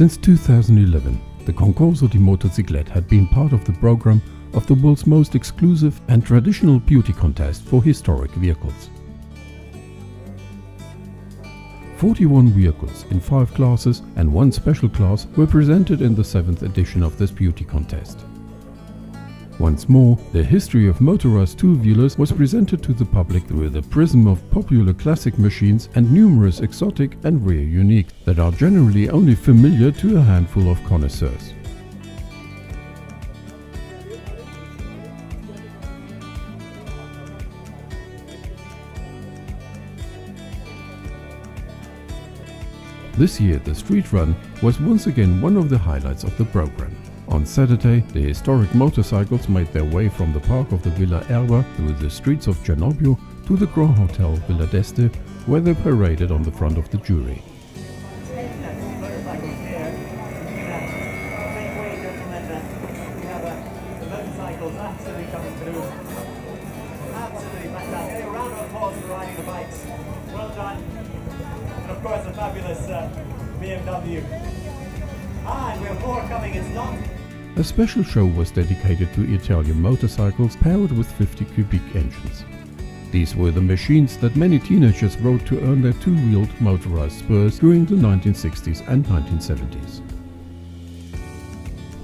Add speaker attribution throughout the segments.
Speaker 1: Since 2011, the Concorso di Motociclette had been part of the program of the world's most exclusive and traditional beauty contest for historic vehicles. 41 vehicles in 5 classes and one special class were presented in the 7th edition of this beauty contest. Once more, the history of motorized two-wheelers was presented to the public through the prism of popular classic machines and numerous exotic and rare unique that are generally only familiar to a handful of connoisseurs. This year the street run was once again one of the highlights of the program. On Saturday, the historic motorcycles made their way from the park of the Villa Erba through the streets of Cernobbio to the Grand Hotel Villa d'Este, where they paraded on the front of the jury.
Speaker 2: Fabulous uh, BMW. Ah, and we have more coming. It's not
Speaker 1: A special show was dedicated to Italian motorcycles powered with 50 cubic engines. These were the machines that many teenagers rode to earn their two-wheeled motorized spurs during the 1960s and 1970s.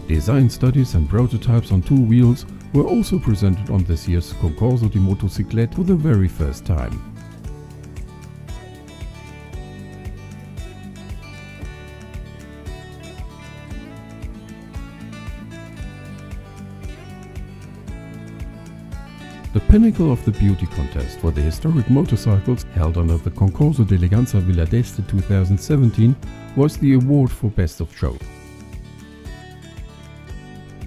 Speaker 1: Design studies and prototypes on two wheels were also presented on this year's Concorso di Motociclette for the very first time. The pinnacle of the beauty contest for the historic motorcycles held under the Concorso d'Eleganza Villa d'Este 2017 was the award for Best of Show.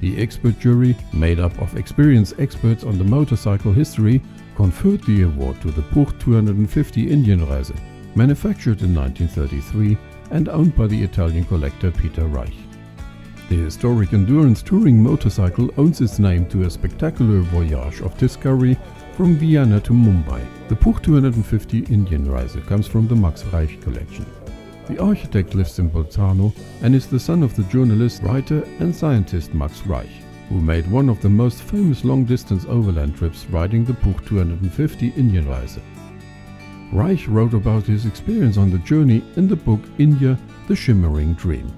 Speaker 1: The expert jury, made up of experienced experts on the motorcycle history, conferred the award to the Puch 250 Indienreise, manufactured in 1933 and owned by the Italian collector Peter Reisch. The historic endurance touring motorcycle owes its name to a spectacular voyage of discovery from Vienna to Mumbai. The Puch 250 Indienreise comes from the Max Reisch collection. The architect lives in Bolzano and is the son of the journalist, writer and scientist Max Reisch, who made one of the most famous long-distance overland trips riding the Puch 250 Indienreise. Reisch wrote about his experience on the journey in the book India, the Shimmering Dream.